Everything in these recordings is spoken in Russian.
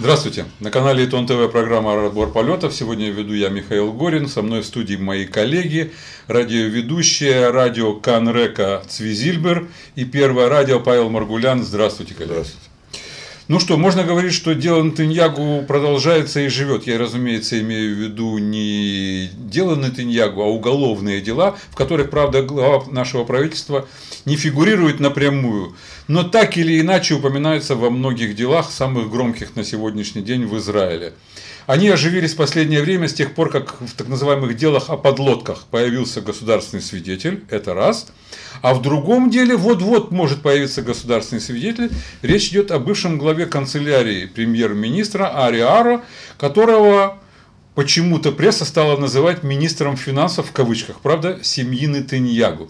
Здравствуйте! На канале Итон ТВ программа «Разбор полетов». Сегодня веду я Михаил Горин. Со мной в студии мои коллеги, радиоведущая радио Канрека Цвизильбер и первое радио Павел Маргулян. Здравствуйте, коллеги! Здравствуйте! Ну что, можно говорить, что дело Нетаньягу продолжается и живет. Я, разумеется, имею в виду не дело Нетаньягу, а уголовные дела, в которых, правда, глава нашего правительства не фигурирует напрямую, но так или иначе упоминаются во многих делах, самых громких на сегодняшний день в Израиле. Они оживились в последнее время с тех пор, как в так называемых делах о подлодках появился государственный свидетель, это раз. А в другом деле вот-вот может появиться государственный свидетель. Речь идет о бывшем главе канцелярии премьер-министра Ариара, которого почему-то пресса стала называть министром финансов в кавычках, правда, семьи Нетаньягу.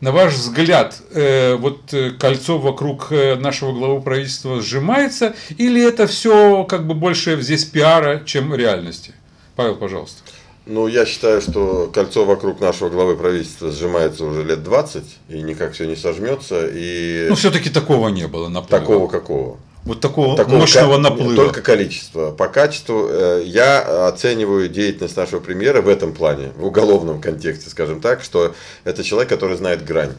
На ваш взгляд, э, вот э, кольцо вокруг э, нашего главы правительства сжимается, или это все как бы больше здесь пиара, чем реальности? Павел, пожалуйста. Ну, я считаю, что кольцо вокруг нашего главы правительства сжимается уже лет 20, и никак все не сожмется. И... Ну, все-таки такого не было наплыва. Такого какого? Вот такого, такого мощного ко- наплыва. Только количество. По качеству э, я оцениваю деятельность нашего премьера в этом плане, в уголовном контексте, скажем так, что это человек, который знает грань.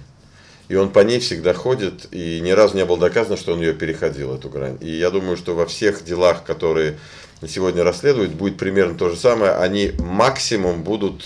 И он по ней всегда ходит, и ни разу не было доказано, что он ее переходил, эту грань. И я думаю, что во всех делах, которые сегодня расследуют, будет примерно то же самое. Они максимум будут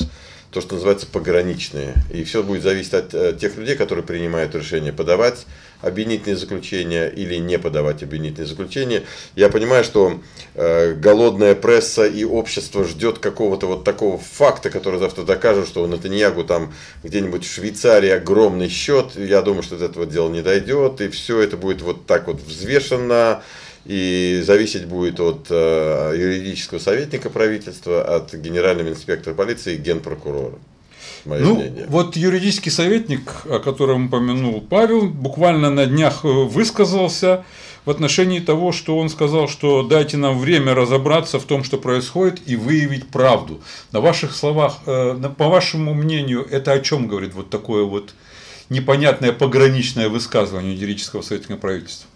то, что называется пограничные. И все будет зависеть от э, тех людей, которые принимают решение подавать обвинительные заключения или не подавать обвинительные заключения. Я понимаю, что э, голодная пресса и общество ждет какого-то вот такого факта, который завтра докажет, что у Натаньягу там где-нибудь в Швейцарии огромный счет. Я думаю, что до этого дела не дойдет, и все это будет вот так вот взвешенно и зависеть будет от э, юридического советника правительства, от генерального инспектора полиции и генпрокурора. Ну, мнение. вот юридический советник, о котором упомянул Павел, буквально на днях э, высказался в отношении того, что он сказал, что дайте нам время разобраться в том, что происходит, и выявить правду. На ваших словах, э, по вашему мнению, это о чем говорит вот такое вот непонятное пограничное высказывание юридического советника правительства?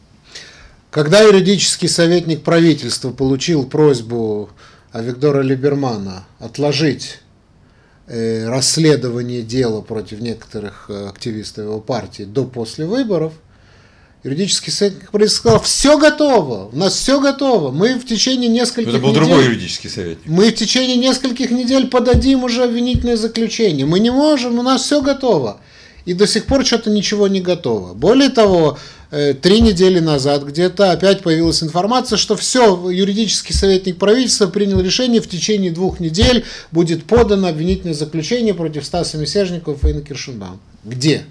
Когда юридический советник правительства получил просьбу Виктора Либермана отложить расследование дела против некоторых э, активистов его партии до после выборов, юридический советник сказал, все готово, у нас все готово, мы в течение нескольких Это был недель, другой юридический советник. Мы в течение нескольких недель подадим уже обвинительное заключение, мы не можем, у нас все готово. И до сих пор что-то ничего не готово. Более того, Э, три недели назад где-то опять появилась информация, что все, юридический советник правительства принял решение, в течение двух недель будет подано обвинительное заключение против Стаса Мисяжникова и Фаина Киршенбаум. Где?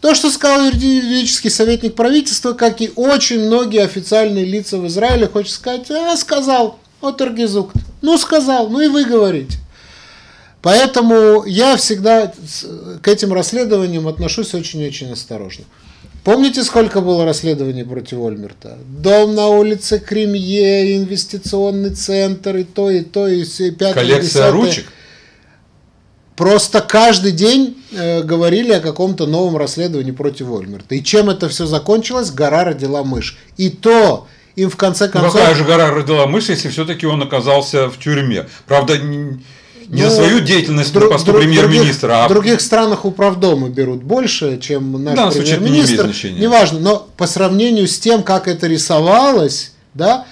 То, что сказал юридический советник правительства, как и очень многие официальные лица в Израиле, хочет сказать, а, сказал, от Аргизукт. Ну, сказал, ну и вы говорите. Поэтому я всегда к этим расследованиям отношусь очень-очень осторожно. Помните, сколько было расследований против Ольмерта? Дом на улице Кремье, инвестиционный центр, и то, и то, и все, и пятое, Коллекция ручек? Просто каждый день э, говорили о каком-то новом расследовании против Ольмерта. И чем это все закончилось? Гора родила мышь. И то им в конце концов... Ну какая же гора родила мышь, если все-таки он оказался в тюрьме? Правда, не ну, за свою деятельность друг, на посту премьер-министра. А... В других странах управдомы берут больше, чем наш да, премьер-министр. Не Неважно, но по сравнению с тем, как это рисовалось, да,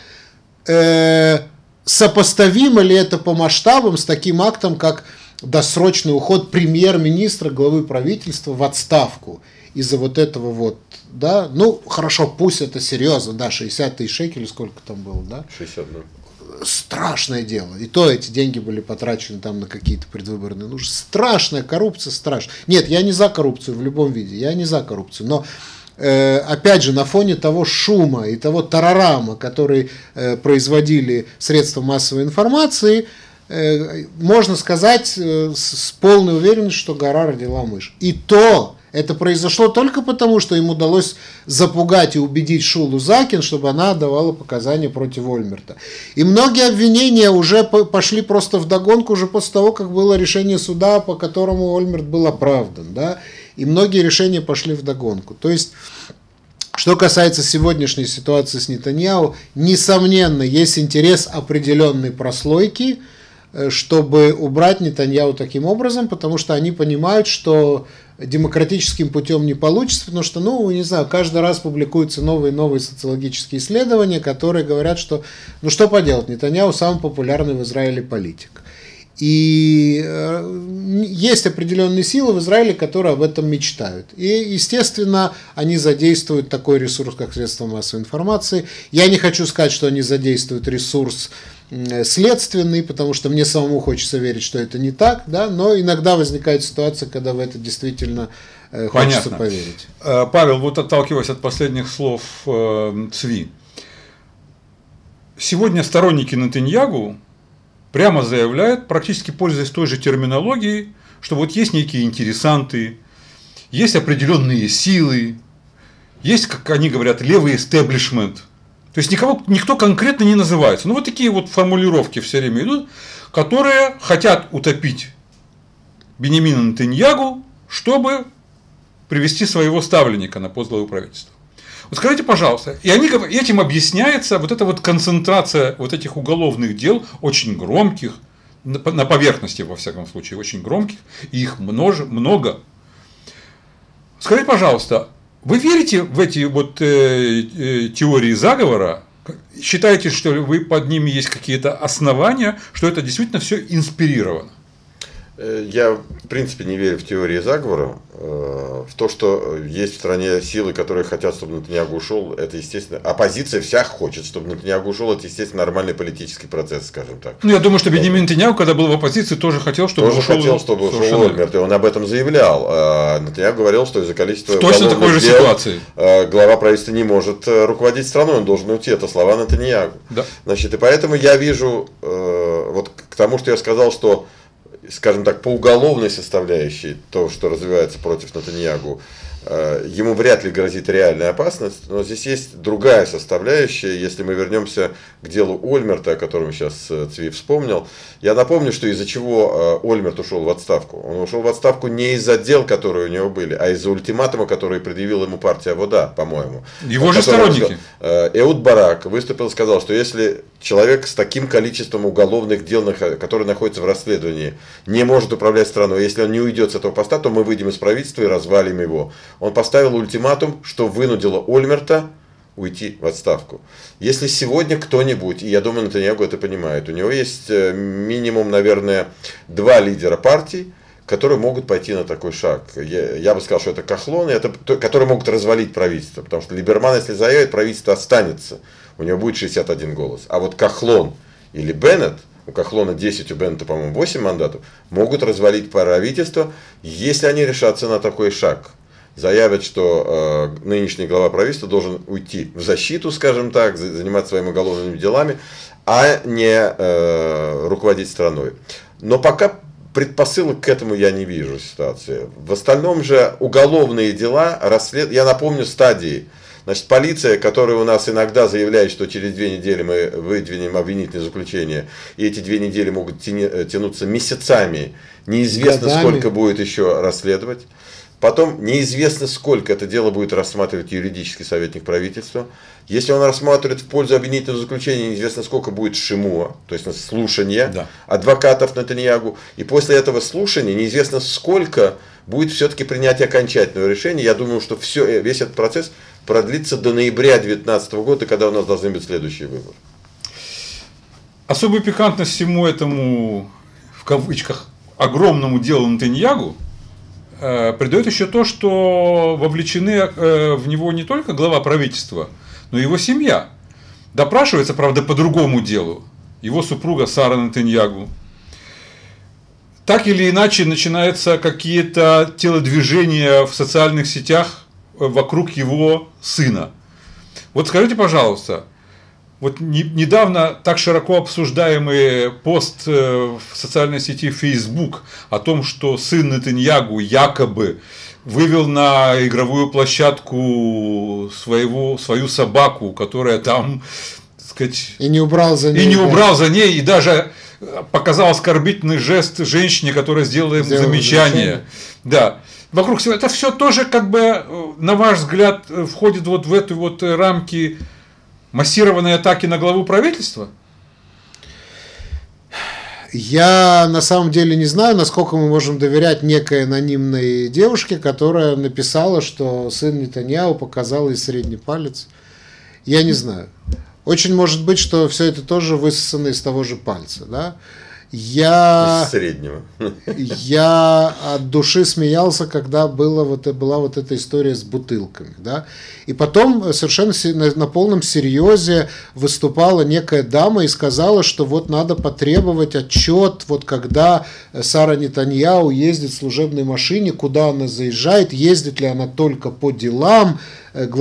э, сопоставимо ли это по масштабам с таким актом, как досрочный уход премьер-министра, главы правительства в отставку из-за вот этого вот, да, ну, хорошо, пусть это серьезно, да, 60 тысяч шекелей, сколько там было, да? 60, да страшное дело. И то эти деньги были потрачены там на какие-то предвыборные нужды. Страшная коррупция, страшная. Нет, я не за коррупцию в любом виде, я не за коррупцию, но э, опять же, на фоне того шума и того тарарама, который э, производили средства массовой информации, э, можно сказать с полной уверенностью, что гора родила мышь. И то Это произошло только потому, что им удалось запугать и убедить Шулу Закин, чтобы она давала показания против Ольмерта. И многие обвинения уже пошли просто в догонку уже после того, как было решение суда, по которому Ольмерт был оправдан. Да? И многие решения пошли в догонку. То есть что касается сегодняшней ситуации с Нетаньяу, несомненно, есть интерес определенной прослойки, э, чтобы убрать Нетаньяу таким образом, потому что они понимают, что демократическим путем не получится, потому что, ну, не знаю, каждый раз публикуются новые и новые социологические исследования, которые говорят, что, ну, что поделать, Нетаньяу самый популярный в Израиле политик. И э, есть определенные силы в Израиле, которые об этом мечтают. И, естественно, они задействуют такой ресурс, как средства массовой информации. Я не хочу сказать, что они задействуют ресурс следственный, потому что мне самому хочется верить, что это не так, да, но иногда возникает ситуация, когда в это действительно э, хочется Понятно. поверить. Э, Павел, вот отталкиваясь от последних слов Цви, сегодня сторонники Натаньягу прямо заявляют, практически пользуясь той же терминологией, что вот есть некие интересанты, есть определенные силы, есть, как они говорят, левый истеблишмент. То есть никого, никто конкретно не называется. Ну вот такие вот формулировки все время идут, которые хотят утопить Бенемина Натаньягу, чтобы привести своего ставленника на пост главы правительства. Вот скажите, пожалуйста, и они, этим объясняется вот эта вот концентрация вот этих уголовных дел, очень громких, на поверхности, во всяком случае, очень громких, и их множе, много. Скажите, пожалуйста, вы верите в эти вот э, э, теории заговора? Считаете, что вы под ними есть какие-то основания, что это действительно все инспирировано? Э, я, в принципе, не верю в теории заговора. Э, в то, что есть в стране силы, которые хотят, чтобы Натаньягу ушел, это, естественно, оппозиция вся хочет, чтобы Натаньягу ушел, это, естественно, нормальный политический процесс, скажем так. Ну, я думаю, что Бенемин Натаньягу, когда был в оппозиции, тоже хотел, чтобы тоже ушел. хотел, чтобы ушел Ольмерт, и он об этом заявлял. А Натаньягу говорил, что из-за количества в точно такой же дел, ситуации. Э, глава правительства не может руководить страной, он должен уйти. Это слова Натаньягу. Да. Значит, и поэтому я вижу, вот к тому, что я сказал, что скажем так, по уголовной составляющей, то, что развивается против Натаньягу, Э, ему вряд ли грозит реальная опасность, но здесь есть другая составляющая. Если мы вернемся к делу Ольмерта, о котором сейчас э, Цви вспомнил, я напомню, что из-за чего э, Ольмерт ушел в отставку. Он ушел в отставку не из-за дел, которые у него были, а из-за ультиматума, который предъявила ему партия Вода, по-моему. Его же сторонники. Эуд Барак выступил и сказал, что если человек с таким количеством уголовных дел, которые находятся в расследовании, не может управлять страной, если он не уйдет с этого поста, то мы выйдем из правительства и развалим его он поставил ультиматум, что вынудило Ольмерта уйти в отставку. Если сегодня кто-нибудь, и я думаю, Натаньягу это понимает, у него есть э, минимум, наверное, два лидера партий, которые могут пойти на такой шаг. Я, я бы сказал, что это Кахлон, это, которые могут развалить правительство, потому что Либерман, если заявит, правительство останется, у него будет 61 голос. А вот Кахлон или Беннет, у Кахлона 10, у Беннета, по-моему, 8 мандатов, могут развалить правительство, если они решатся на такой шаг заявят, что э, нынешний глава правительства должен уйти в защиту, скажем так, заниматься своими уголовными делами, а не э, руководить страной. Но пока предпосылок к этому я не вижу ситуации. В остальном же уголовные дела, расслед... я напомню стадии. Значит, полиция, которая у нас иногда заявляет, что через две недели мы выдвинем обвинительное заключение, и эти две недели могут тянуться месяцами, неизвестно, Годами. сколько будет еще расследовать. Потом неизвестно, сколько это дело будет рассматривать юридический советник правительства. Если он рассматривает в пользу обвинительного заключения, неизвестно, сколько будет шимуа, то есть слушания да. адвокатов Натаньягу. И после этого слушания неизвестно, сколько будет все-таки принятие окончательного решения. Я думаю, что все, э, весь этот процесс продлится до ноября 2019 года, когда у нас должны быть следующие выборы. Особую пикантность всему этому, в кавычках, огромному делу Натаньягу – Э, придает еще то, что вовлечены э, в него не только глава правительства, но и его семья. Допрашивается, правда, по другому делу. Его супруга Сара Натаньягу. Так или иначе начинаются какие-то телодвижения в социальных сетях вокруг его сына. Вот скажите, пожалуйста, вот не, недавно так широко обсуждаемый пост э, в социальной сети Facebook о том, что сын Нетаньягу якобы вывел на игровую площадку своего, свою собаку, которая там, так сказать, и не убрал за ней. И не убрал за ней, и даже показал оскорбительный жест женщине, которая сделала им замечание. замечание. Да. Вокруг всего. Это все тоже, как бы, на ваш взгляд, входит вот в эту вот рамки массированной атаки на главу правительства? Я на самом деле не знаю, насколько мы можем доверять некой анонимной девушке, которая написала, что сын Нетаньяу показал ей средний палец. Я не знаю. Очень может быть, что все это тоже высосано из того же пальца. Да? Я, из среднего. Я от души смеялся, когда было вот, была вот эта история с бутылками. Да? И потом совершенно на, полном серьезе выступала некая дама и сказала, что вот надо потребовать отчет, вот когда Сара Нетаньяу ездит в служебной машине, куда она заезжает, ездит ли она только по делам,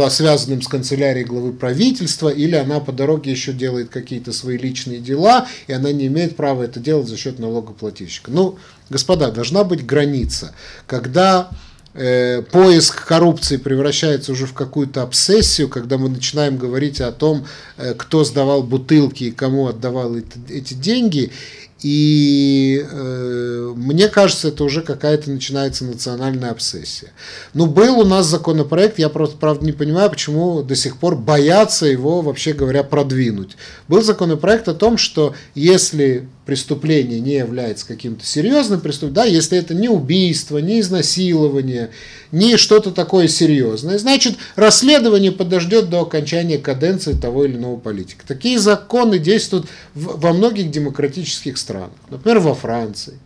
связанным с канцелярией главы правительства, или она по дороге еще делает какие-то свои личные дела, и она не имеет права это делать за счет налогоплательщика. Ну, господа, должна быть граница. Когда э, поиск коррупции превращается уже в какую-то обсессию, когда мы начинаем говорить о том, э, кто сдавал бутылки и кому отдавал эти деньги, и э, мне кажется, это уже какая-то начинается национальная обсессия. Ну, был у нас законопроект, я просто, правда, не понимаю, почему до сих пор боятся его, вообще говоря, продвинуть. Был законопроект о том, что если преступление не является каким-то серьезным преступлением, да, если это не убийство, не изнасилование, не что-то такое серьезное, значит, расследование подождет до окончания каденции того или иного политика. Такие законы действуют в, во многих демократических странах, например, во Франции.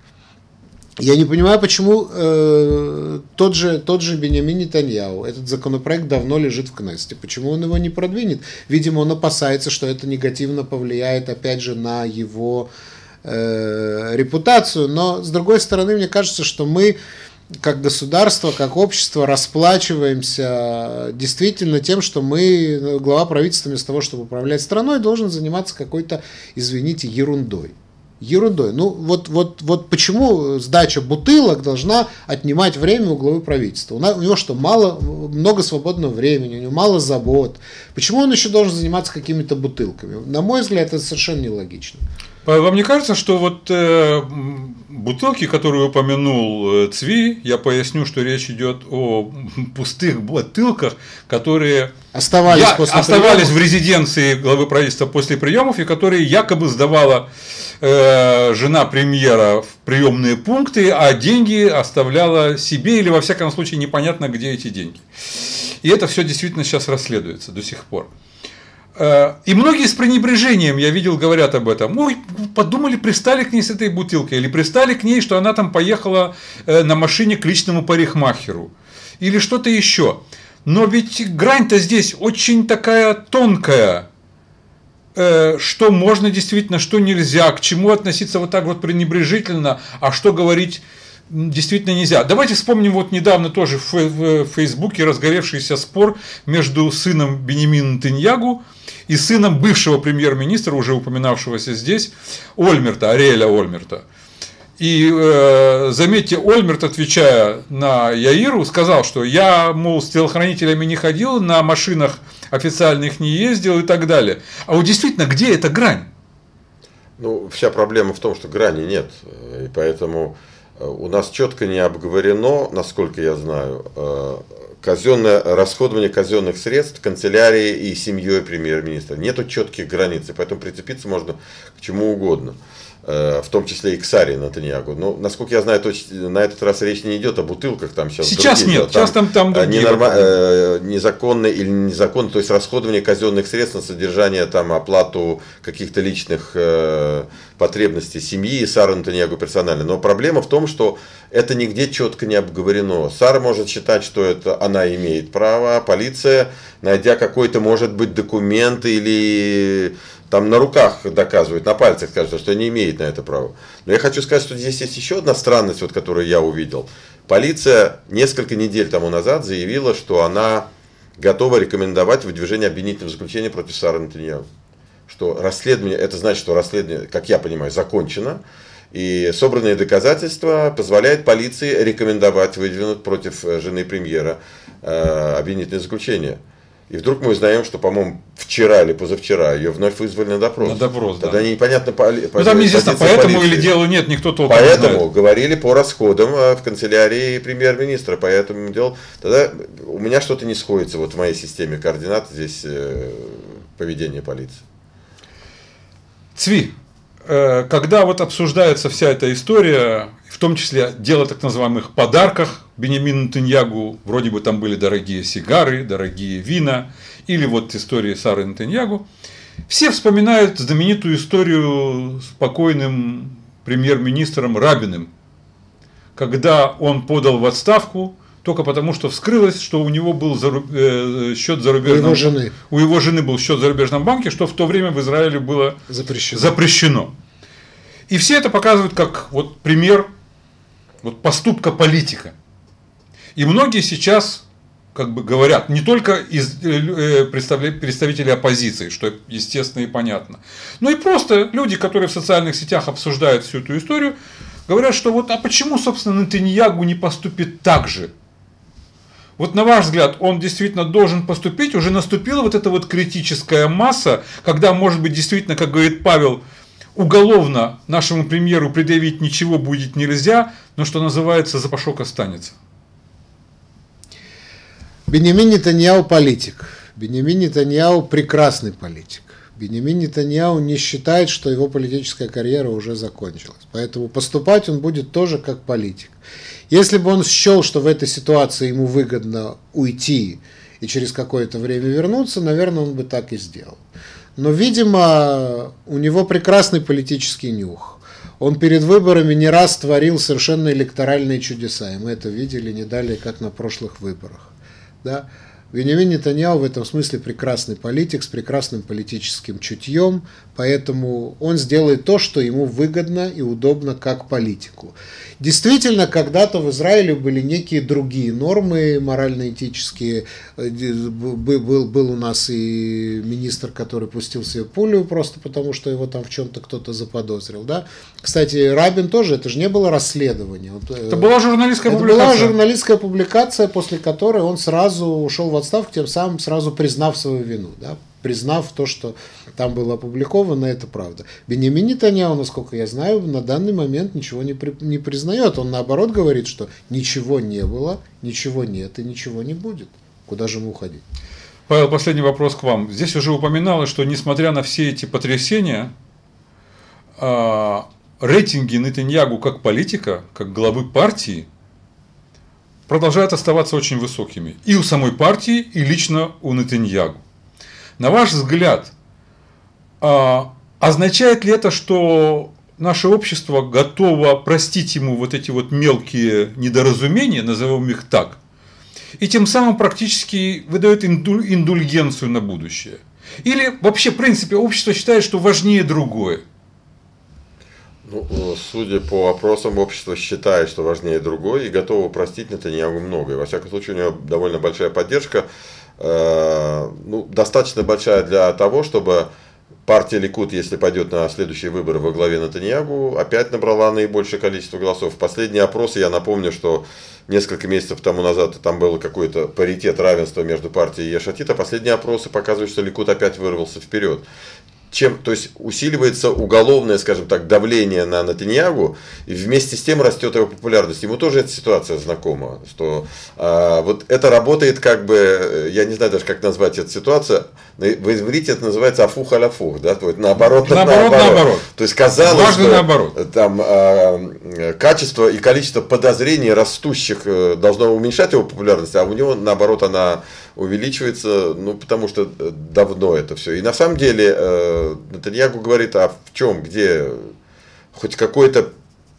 Я не понимаю, почему э, тот, же, тот же Бенямин Нетаньяу, этот законопроект давно лежит в Кнессете, почему он его не продвинет? Видимо, он опасается, что это негативно повлияет, опять же, на его репутацию, но, с другой стороны, мне кажется, что мы как государство, как общество расплачиваемся действительно тем, что мы, глава правительства вместо того, чтобы управлять страной, должен заниматься какой-то, извините, ерундой. Ерундой. Ну вот, вот, вот почему сдача бутылок должна отнимать время у главы правительства? У, нас, у него что, мало, много свободного времени, у него мало забот. Почему он еще должен заниматься какими-то бутылками? На мой взгляд, это совершенно нелогично. Вам не кажется, что вот э, бутылки, которые упомянул э, Цви, я поясню, что речь идет о пустых бутылках, которые оставались, я, после оставались в резиденции главы правительства после приемов и которые якобы сдавала э, жена премьера в приемные пункты, а деньги оставляла себе или во всяком случае непонятно, где эти деньги. И это все действительно сейчас расследуется до сих пор. Э, и многие с пренебрежением, я видел, говорят об этом. Ой, подумали, пристали к ней с этой бутылкой. Или пристали к ней, что она там поехала э, на машине к личному парикмахеру. Или что-то еще. Но ведь грань-то здесь очень такая тонкая. Э, что можно действительно, что нельзя, к чему относиться вот так вот пренебрежительно, а что говорить действительно нельзя. Давайте вспомним вот недавно тоже в Фейсбуке разгоревшийся спор между сыном Бенемина Тыньягу и сыном бывшего премьер-министра, уже упоминавшегося здесь, Ольмерта, Ариэля Ольмерта. И э, заметьте, Ольмерт, отвечая на Яиру, сказал, что я, мол, с телохранителями не ходил, на машинах официальных не ездил и так далее. А вот действительно, где эта грань? Ну, вся проблема в том, что грани нет. И поэтому э, у нас четко не обговорено, насколько я знаю, э, казенное расходование казенных средств канцелярии и семьей премьер-министра. Нету четких границ, поэтому прицепиться можно к чему угодно. Э, в том числе и к Саре Натаньягу. Но, насколько я знаю, то, на этот раз речь не идет о бутылках. Там сейчас сейчас другие, нет, сейчас там, там другие ненорма... э, незаконно или незаконно, то есть расходование казенных средств на содержание, там, оплату каких-то личных э, потребностей семьи и Сары Натаньягу персонально. Но проблема в том, что это нигде четко не обговорено. Сара может считать, что это она имеет право, а полиция, найдя какой-то, может быть, документ или там на руках доказывают, на пальцах скажут, что не имеет на это права. Но я хочу сказать, что здесь есть еще одна странность, вот, которую я увидел. Полиция несколько недель тому назад заявила, что она готова рекомендовать выдвижение обвинительного заключения против Сары Натаньяу. что расследование, это значит, что расследование, как я понимаю, закончено, и собранные доказательства позволяют полиции рекомендовать выдвинуть против э, жены премьера э, обвинительное заключение. И вдруг мы узнаем, что, по-моему, вчера или позавчера ее вновь вызвали на допрос. На допрос, Тогда да. непонятно по, ну, там неизвестно, поэтому полиции. или дело нет, никто толком Поэтому не говорили по расходам э, в канцелярии премьер-министра. Поэтому делал. Тогда у меня что-то не сходится вот в моей системе координат здесь э, поведения полиции. Цви, э, когда вот обсуждается вся эта история, в том числе дело так называемых подарках Бенемину Нетаньягу, вроде бы там были дорогие сигары, дорогие вина, или вот истории Сары Нетаньягу, все вспоминают знаменитую историю с покойным премьер-министром Рабиным, когда он подал в отставку только потому, что вскрылось, что у него был заруб... э, счет зарубежном... У его жены. У его жены был счет в зарубежном банке, что в то время в Израиле было запрещено. запрещено. И все это показывают как вот пример вот поступка политика. И многие сейчас как бы говорят, не только из э, представителей оппозиции, что естественно и понятно, но и просто люди, которые в социальных сетях обсуждают всю эту историю, говорят, что вот а почему, собственно, Нетаньягу не поступит так же? Вот на ваш взгляд, он действительно должен поступить, уже наступила вот эта вот критическая масса, когда, может быть, действительно, как говорит Павел, уголовно нашему премьеру предъявить ничего будет нельзя, но что называется, запашок останется. Бенемин Нетаньяу политик. Бенемин Нетаньяу прекрасный политик. Бенемин Нетаньяу не считает, что его политическая карьера уже закончилась. Поэтому поступать он будет тоже как политик. Если бы он счел, что в этой ситуации ему выгодно уйти и через какое-то время вернуться, наверное, он бы так и сделал. Но, видимо, у него прекрасный политический нюх. Он перед выборами не раз творил совершенно электоральные чудеса, и мы это видели не далее, как на прошлых выборах. Да? Бенjamin Нетаньяу в этом смысле прекрасный политик с прекрасным политическим чутьем, поэтому он сделает то, что ему выгодно и удобно как политику. Действительно, когда-то в Израиле были некие другие нормы морально-этические. Был, был у нас и министр, который пустил себе пулю просто потому, что его там в чем-то кто-то заподозрил. Да? Кстати, Рабин тоже, это же не было расследование. Это была журналистская это публикация. была журналистская публикация, после которой он сразу ушел в отставку, тем самым сразу признав свою вину. Да? Признав то, что там было опубликовано, это правда. Бенемин Нетаньяу, насколько я знаю, на данный момент ничего не, при, не признает. Он наоборот говорит, что ничего не было, ничего нет и ничего не будет. Куда же ему уходить? Павел, последний вопрос к вам. Здесь уже упоминалось, что несмотря на все эти потрясения, а, рейтинги Нетаньягу как политика, как главы партии, продолжают оставаться очень высокими. И у самой партии, и лично у Нетаньягу. На ваш взгляд, а, означает ли это, что наше общество готово простить ему вот эти вот мелкие недоразумения, назовем их так, и тем самым практически выдает индульгенцию на будущее? Или вообще, в принципе, общество считает, что важнее другое? Ну, судя по вопросам, общество считает, что важнее другое и готово простить Нетаньягу многое. Во всяком случае, у него довольно большая поддержка Э, ну, достаточно большая для того, чтобы партия Ликут, если пойдет на следующие выборы во главе Натаньягу, опять набрала наибольшее количество голосов. Последние опросы, я напомню, что несколько месяцев тому назад там был какой-то паритет равенства между партией и Ешатит, а последние опросы показывают, что Ликут опять вырвался вперед чем, то есть усиливается уголовное, скажем так, давление на Натаньягу, и вместе с тем растет его популярность. Ему тоже эта ситуация знакома, что а, вот это работает как бы, я не знаю даже как назвать эту ситуацию, в иврите это называется афух аляфух, да, то есть наоборот, наоборот, наоборот. наоборот. То есть казалось, Важно что наоборот. там а, качество и количество подозрений растущих э, должно уменьшать его популярность, а у него наоборот она увеличивается, ну, потому что э, давно это все. И на самом деле э, Натаньягу говорит, а в чем, где хоть какое-то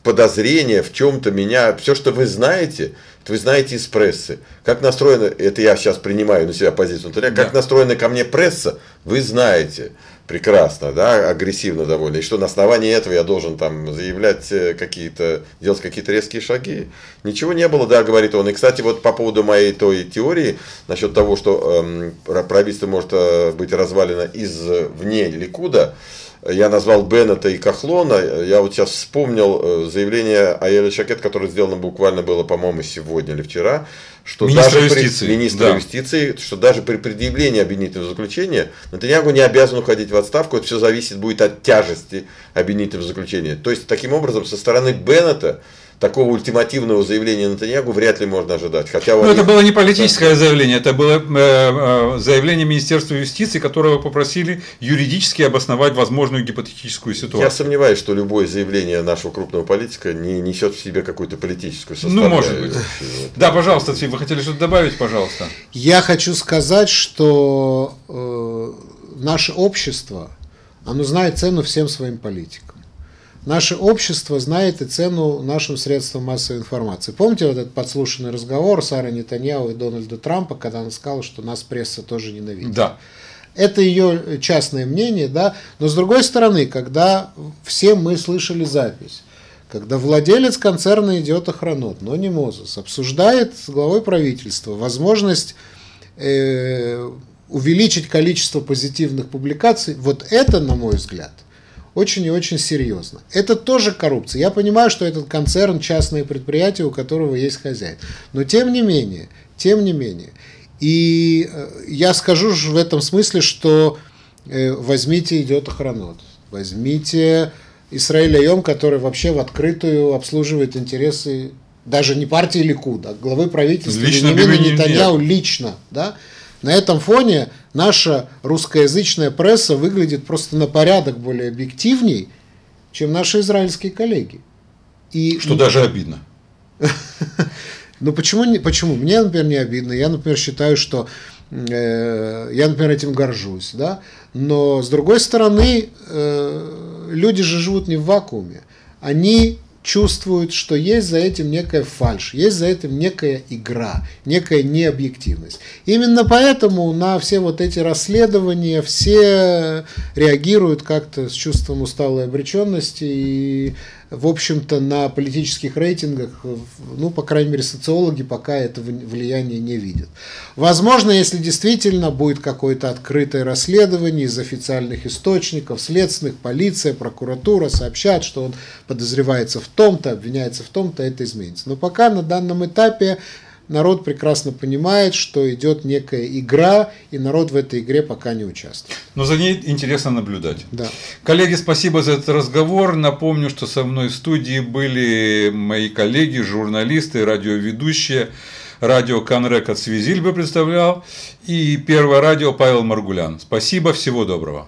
подозрение в чем-то меня, все, что вы знаете, это вы знаете из прессы. Как настроена, это я сейчас принимаю на себя позицию Натаньягу, да. как настроена ко мне пресса, вы знаете. Прекрасно, да, агрессивно довольно, и что на основании этого я должен там заявлять э, какие-то, делать какие-то резкие шаги. Ничего не было, да, говорит он. И, кстати, вот по поводу моей той теории, насчет того, что эм, правительство может э, быть развалено из вне Ликуда, я назвал Беннета и Кахлона. Я вот сейчас вспомнил э, заявление Аэля Шакет, которое сделано буквально было, по-моему, сегодня или вчера, что министра даже юстиции, при, министра да. юстиции, что даже при предъявлении обвинительного заключения Натаньягу не обязан уходить в отставку. Это все зависит будет от тяжести обвинительного заключения. То есть, таким образом, со стороны Беннета такого ультимативного заявления Натаньягу вряд ли можно ожидать. Хотя Ну, он- это было не политическое заявление, это было э, э, заявление Министерства юстиции, которого попросили юридически обосновать возможную гипотетическую Я ситуацию. сомневаюсь, что любое заявление нашего крупного политика не несет в себе какую-то политическую Ну, составляющую. может быть. Да, пожалуйста, Цви, вы хотели что-то добавить, пожалуйста? Я хочу сказать, что э, наше общество, оно знает цену всем своим политикам. Наше общество знает и цену нашим средствам массовой информации. Помните вот этот подслушанный разговор Сары Нетаньяу и Дональда Трампа, когда она сказала, что нас пресса тоже ненавидит? Да. Это ее частное мнение, да. Но с другой стороны, когда все мы слышали запись, когда владелец концерна идет охранот, но не Мозес, обсуждает с главой правительства возможность э, увеличить количество позитивных публикаций, вот это, на мой взгляд, очень и очень серьезно. Это тоже коррупция. Я понимаю, что этот концерн частное предприятие, у которого есть хозяин. Но тем не менее, тем не менее. И э, я скажу в этом смысле, что э, возьмите идет охранот, возьмите Исраиль Айом, который вообще в открытую обслуживает интересы даже не партии Ликуда, а главы правительства Лично Беньямина Нетаньяху лично, да, на этом фоне наша русскоязычная пресса выглядит просто на порядок более объективней, чем наши израильские коллеги. И, Что даже обидно. ну почему, не, почему? Мне, например, не обидно. Я, например, считаю, что э, я, например, этим горжусь, да. Но с другой стороны, э, люди же живут не в вакууме. Они чувствуют, что есть за этим некая фальшь, есть за этим некая игра, некая необъективность. Именно поэтому на все вот эти расследования все реагируют как-то с чувством усталой обреченности и в общем-то, на политических рейтингах, ну, по крайней мере, социологи пока это влияние не видят. Возможно, если действительно будет какое-то открытое расследование из официальных источников, следственных, полиция, прокуратура сообщат, что он подозревается в том-то, обвиняется в том-то, это изменится. Но пока на данном этапе народ прекрасно понимает, что идет некая игра, и народ в этой игре пока не участвует. Но за ней интересно наблюдать. Да. Коллеги, спасибо за этот разговор. Напомню, что со мной в студии были мои коллеги, журналисты, радиоведущие. Радио Конрек от Свизильбы представлял и Первое радио Павел Маргулян. Спасибо, всего доброго.